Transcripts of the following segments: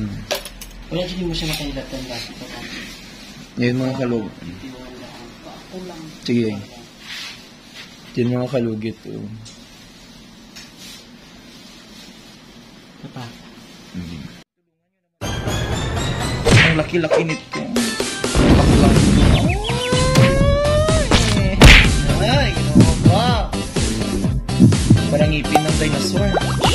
Hmm. Kaya hindi mo siya makailatan dati pa kami. Yan mga kalug. Wala. Sige. Yan mga kalugit. Oh. Papa. Hmm. Ang laki-laki nito. Baklang. Ay, ginawa ba? Parang ngipin ng dinosaur.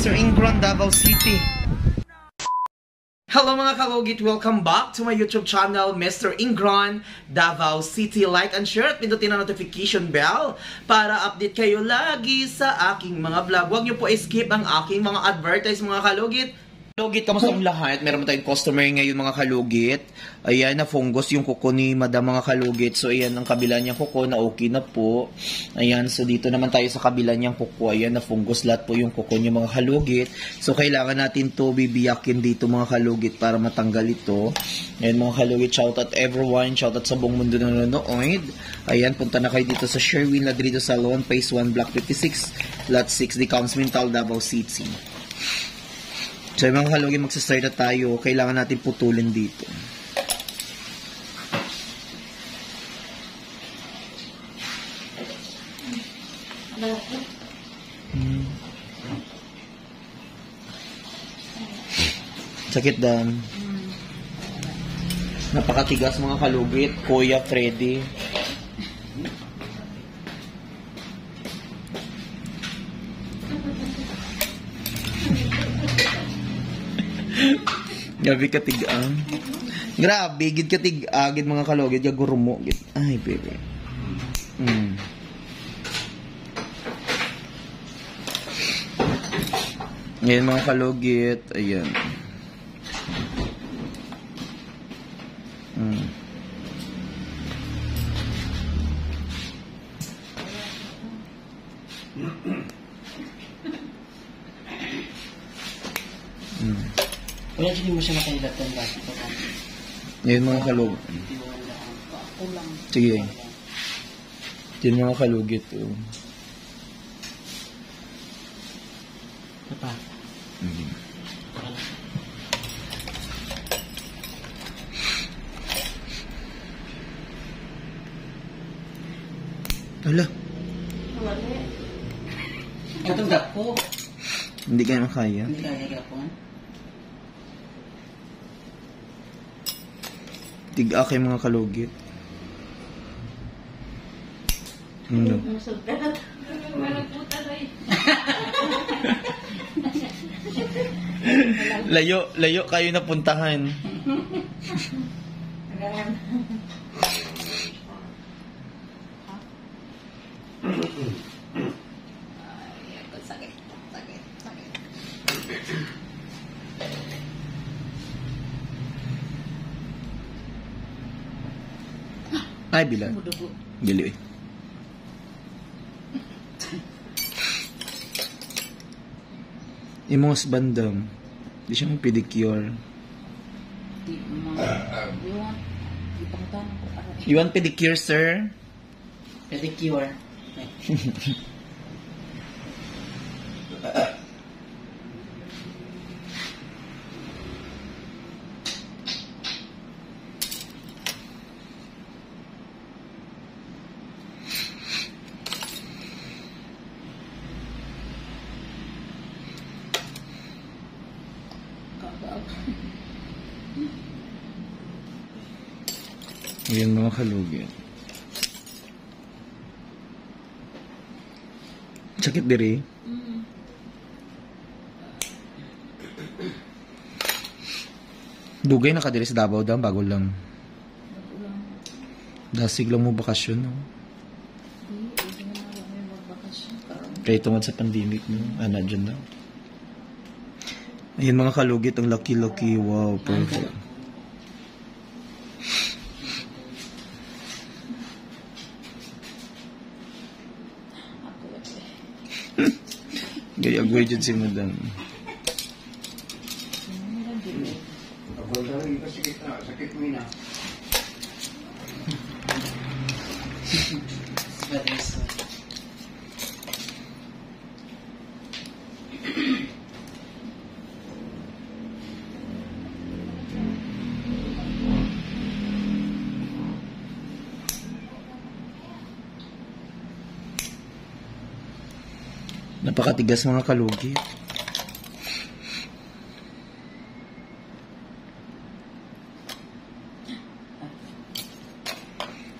Mr. Ingron, Davao City. Hello mga kalugit! Welcome back to my YouTube channel, Mr. Ingron, Davao City. Like and share at pindutin ang notification bell para update kayo lagi sa aking mga vlog. Huwag niyo po skip ang aking mga advertise mga kalugit. Kalugit, kamusta ang lahat? Meron tayong customer ngayon mga kalugit. Ayan, na fungus yung kuko ni madam mga kalugit. So, ayan, ang kabila niyang kuko na okay na po. Ayan, so dito naman tayo sa kabila niyang kuko. Ayan, na fungus lahat po yung kuko niya mga kalugit. So, kailangan natin to bibiyakin dito mga kalugit para matanggal ito. Ayan mga kalugit, shout out everyone. Shout out sa buong mundo na nanonood. Ayan, punta na kayo dito sa Sherwin Ladrido Salon, Phase 1, Block 56, Lot 6, Decoms Mintal, Davao City. So, yung mga kalugit, magsastart na tayo. Kailangan natin putulin dito. Hmm. Sakit dan. Napakatigas mga kalugit. Kuya Freddy. Grabe katigaan. Grabe, gid katig agid mga kalugit, gagurumo gid. Ay, baby. Mm. Ngayon mga kalugit, ayan. Hindi mo siya makailatan dati pa. Ngayon mga kalug. Wala. Sige. Yan mga kalugit. Oh. Papa. Mm. Hala, Katong dako. hindi kaya makaya. Hindi kaya gapon. Tiga kay mga kalugit. Ano? layo, layo kayo napuntahan. Ay, bilan. Dili eh. Imos bandam. Di siya mong pedicure. Di mo. Di mo. Di pangtan ko. You want pedicure, sir? Pedicure. Ayan mga kalugit. Sakit diri. Mm. Dugay na ka diri sa Davao daw, bago lang. Dasig lang mo bakasyon, no? Kaya tungod sa pandemic, no? Ana, dyan daw. Ayan mga kalugit, ang lucky-lucky. Wow, perfect. Gaya, agway dyan si madam. Ano na dili? Sakit Napakatigas mga kalugi.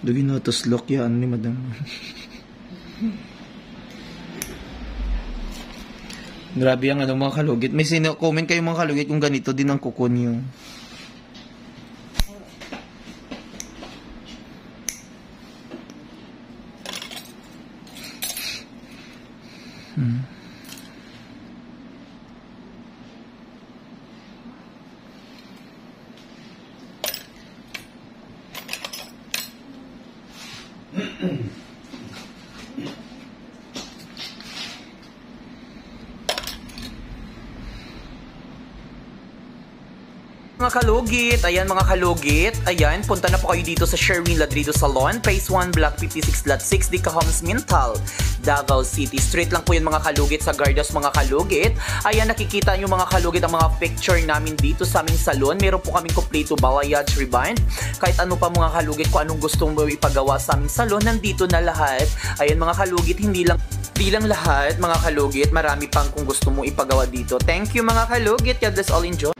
Dugi na to slok yan ni madam. Grabe ang ano mga kalugit. May sino comment kayo mga kalugit kung ganito din ang kuko niyo. Mga kalugit, ayan mga kalugit, ayan, punta na po kayo dito sa Sherwin Ladrido Salon, Phase 1, Block 56, Lot 6, Dica Homes Mintal, Davao City. Straight lang po yun mga kalugit sa Gardas mga kalugit. Ayan, nakikita nyo mga kalugit ang mga picture namin dito sa aming salon. Meron po kaming kompleto balayage, rebind, kahit ano pa mga kalugit, kung anong gusto mo ipagawa sa aming salon, nandito na lahat. Ayan mga kalugit, hindi lang Di lang lahat, mga kalugit, marami pang kung gusto mo ipagawa dito. Thank you mga kalugit. God bless all enjoy.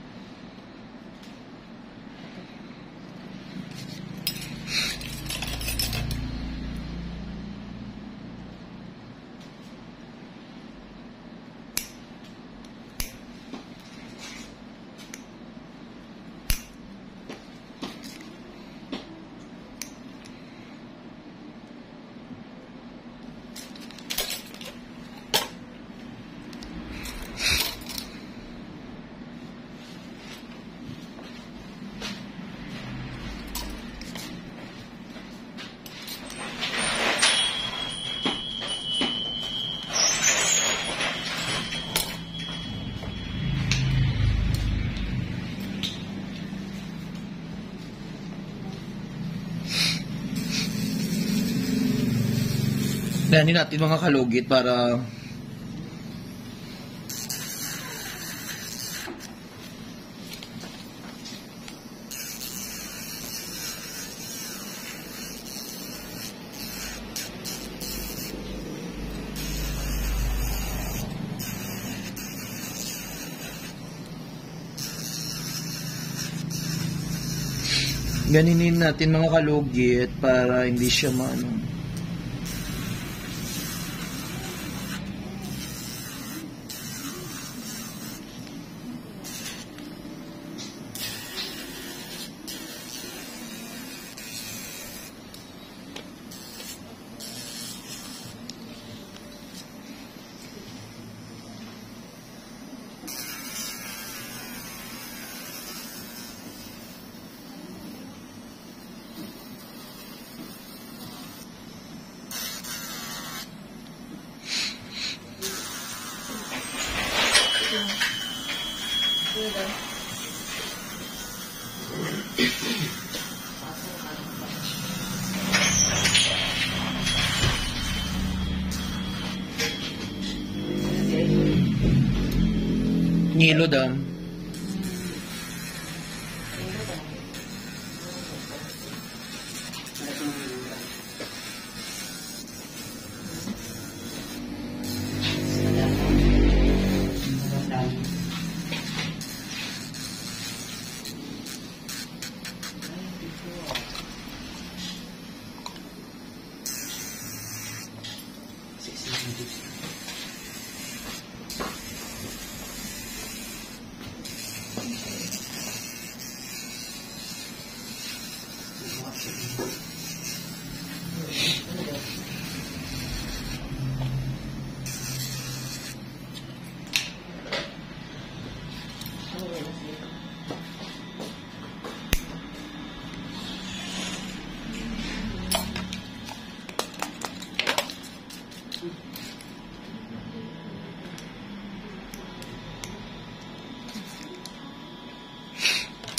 Danin natin mga kalugit para ganinin natin mga kalugit para hindi siya maano. Nilo dam.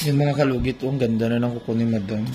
Yung mga kalugit, oh, ang ganda na ng kuko ni madam.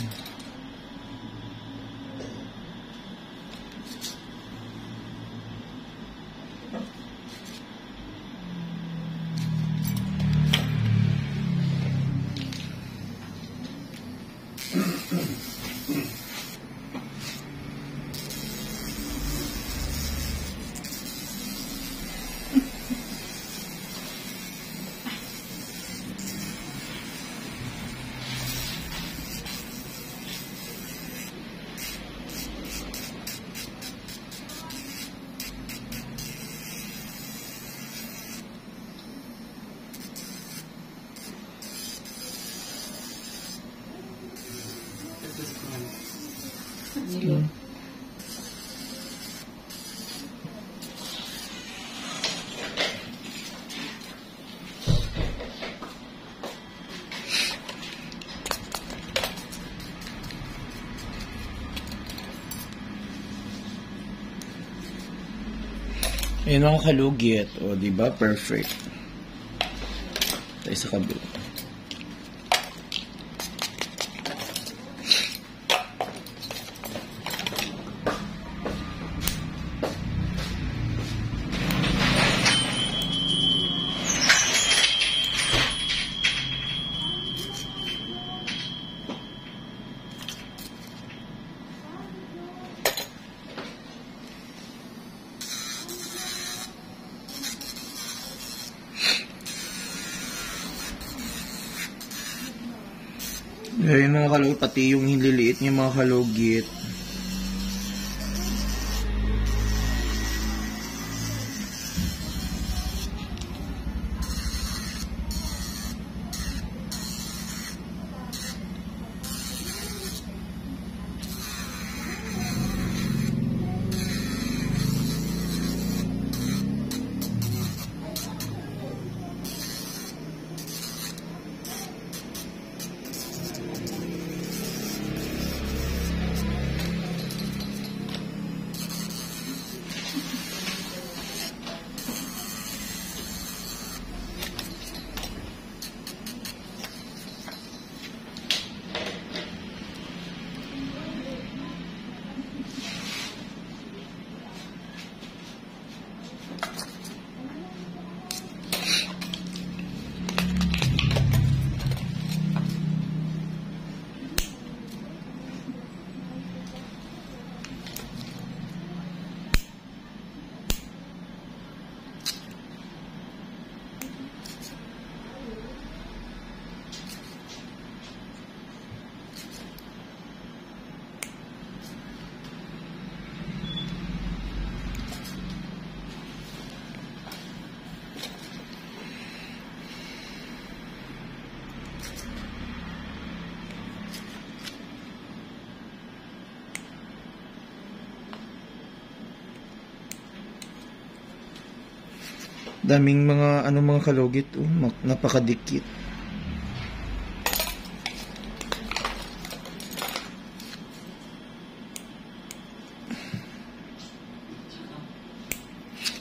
Ayun ang kalugit. O, di ba? Perfect. Tayo sa kabila. Ayun mga kalugit. Pati yung hililiit niya mga kalugit. Daming mga ano mga kalugit. Oh, napakadikit.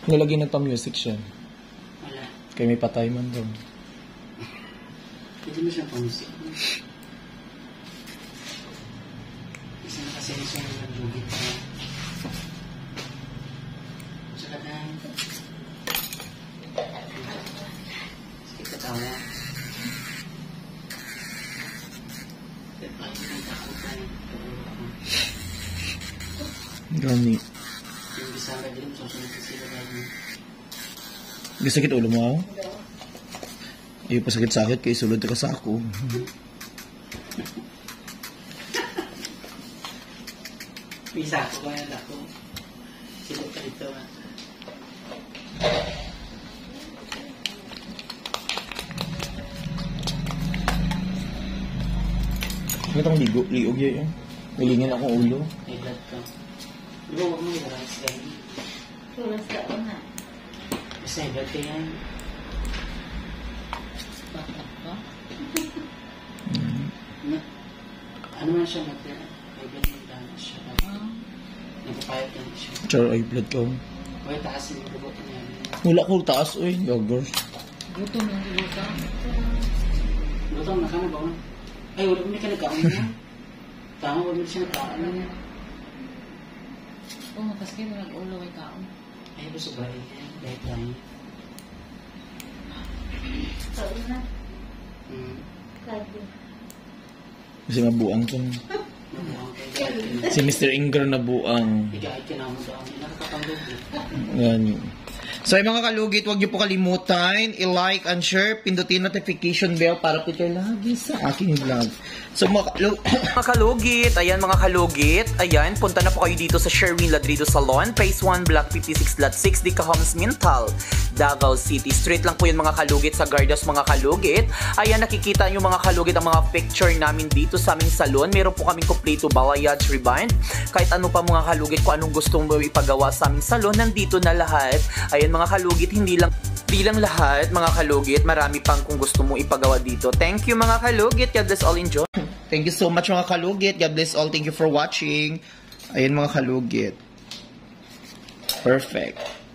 Lalagyan na to music siya. Wala. Kaya may patay man daw. Pwede mo siyang pamusik. Isa na kasi siya ng naglugit pa. Tsaka na. Sige, katawa. Ay, nagkakutan. Gani. Yung bisara din, susunod sa sila tayo. May sakit ulo mo ako? Ayaw pa sakit-sakit kaya sulod ka sa ako. Misa ko kaya ako. Sila ka dito. ah. Ano itong ligo? Liog yun yun. Nilingin akong ulo. Blood ka. Di ba huwag mo i-relax kayo? Tulas ka pa nga. Basta blood ka yan. Bakit ba? Na, ano man siya mag may mo dami siya. Ah, Nagpapayat lang siya. Char ay blood ko. Huwag taas yung robot niya. Wala ko taas, oy. Yogger. gutom yung gutom. Lutong na ka na ba? Ay, wala mo ka nagkaon niya. Tama, wala mo siya nagkaon niya. Oo, kasi kayo nag-ulo ay kaon. Ay, gusto ba eh. Dahil lang. Kaon na. Hmm. Lagi. Kasi mabuang ko. Nabuang kayo. Si Mr. Inger na buang. Higait ka na mo daw. Nakakapanggog eh. So ay mga kalugit, huwag niyo po kalimutan, i-like and share, pindutin notification bell para po kayo lagi sa aking vlog. So mga, mga kalugit, ayan mga kalugit, ayan, punta na po kayo dito sa Sherwin Ladrido Salon, Phase 1, Block 56, Lot 6, Dica Homes Mintal, Davao City. Street lang po yun mga kalugit sa Gardas mga kalugit. Ayan, nakikita niyo mga kalugit ang mga picture namin dito sa aming salon. Meron po kaming kompleto balayage, rebind, kahit ano pa mga kalugit, kung anong gustong mo ipagawa sa aming salon, nandito na lahat. Ayan mga kalugit, hindi lang Di lang lahat, mga kalugit, marami pang kung gusto mong ipagawa dito. Thank you mga kalugit. God bless all enjoy. Thank you so much mga kalugit. God bless all. Thank you for watching. Ayan mga kalugit. Perfect.